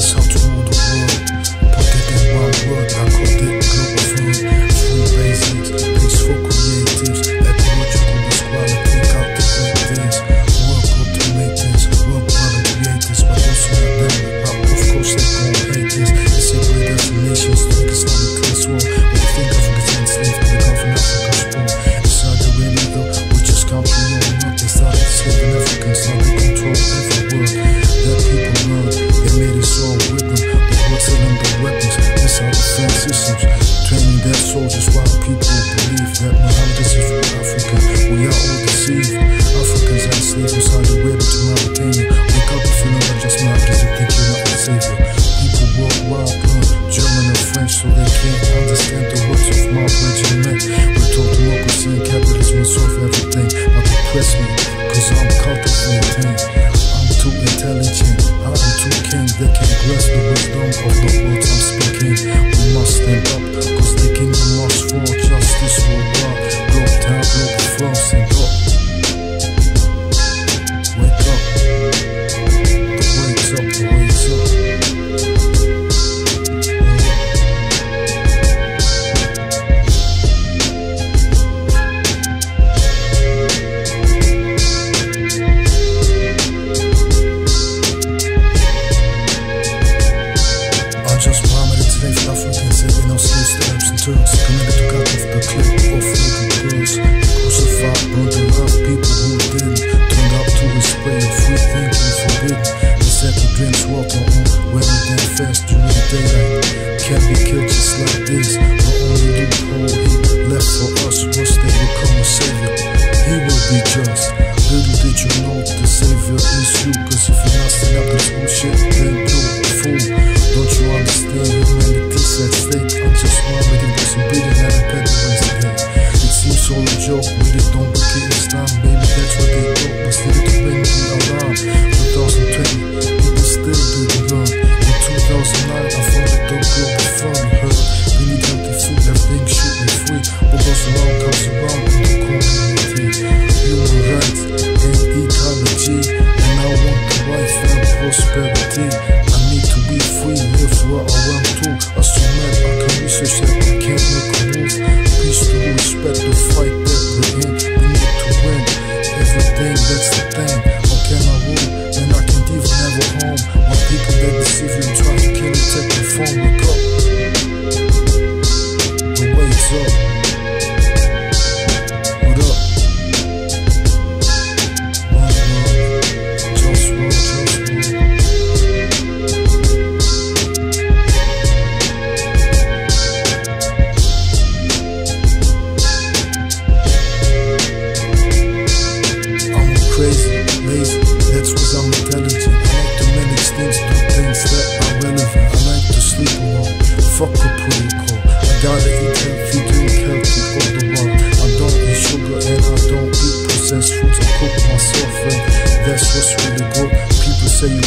this Cause I'm cultivating, I'm too intelligent, I am too king. They can't grasp the wisdom of the words I'm speaking.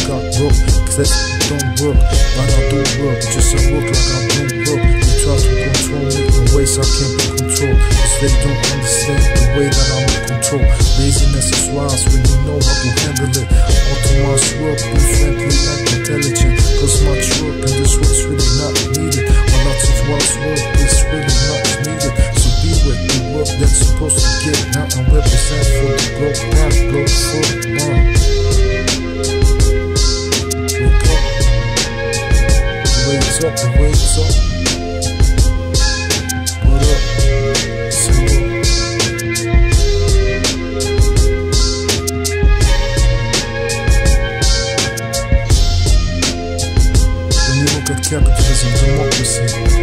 I broke Cause that don't work, man I do work Just don't work like I don't work. They try to control me in ways I can't be controlled. Cause they don't understand the way that I'm in control. Laziness is wise when you know how to handle it. All to my work, be friendly and intelligent Cause my work and this work's really not needed. My lots of wise work is really not needed. So be with the work that's supposed to get. Now I represent for the broke. preciso, o possível.